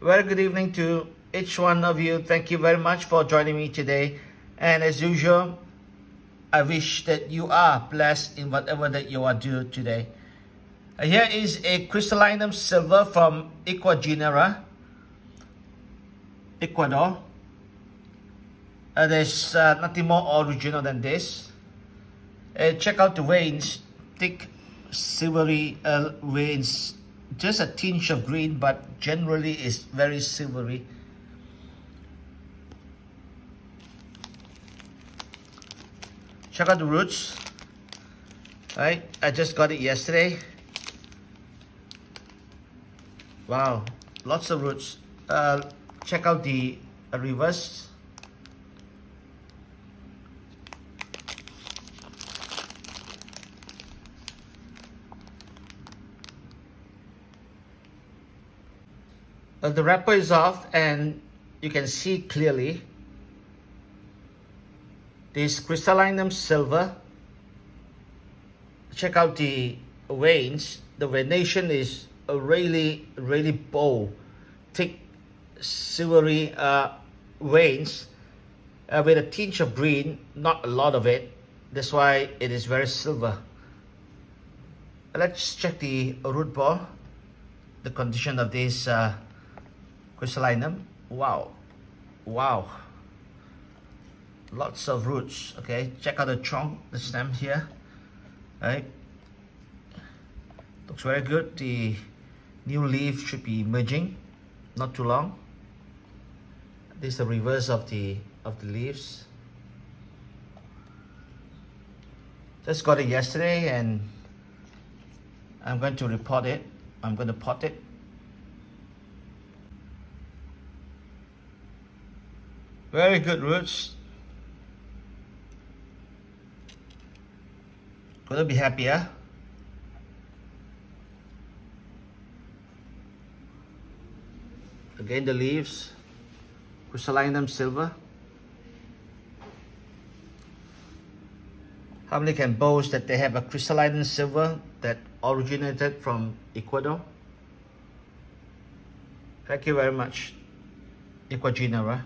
Very good evening to each one of you. Thank you very much for joining me today. And as usual, I wish that you are blessed in whatever that you are doing today. Uh, here is a crystallinum silver from Ecuagenera, Ecuador. Uh, there's uh, nothing more original than this. Uh, check out the veins, thick silvery uh, veins, just a tinge of green, but generally is very silvery. Check out the roots. Right, I just got it yesterday. Wow, lots of roots. Uh, check out the reverse. Uh, the wrapper is off and you can see clearly. This crystallinum silver. Check out the veins. The venation is a really really bold thick silvery uh, veins uh, with a tinge of green not a lot of it. That's why it is very silver. Let's check the root ball the condition of this uh, crystallinum. Wow. Wow. Lots of roots. Okay, check out the trunk, the stem here. Right. Looks very good. The new leaf should be emerging. Not too long. This is the reverse of the of the leaves. Just got it yesterday and I'm going to repot it. I'm going to pot it Very good roots. Gonna be happier. Again the leaves, crystallinum silver. How many can boast that they have a crystalline silver that originated from Ecuador? Thank you very much, Ecuagenera.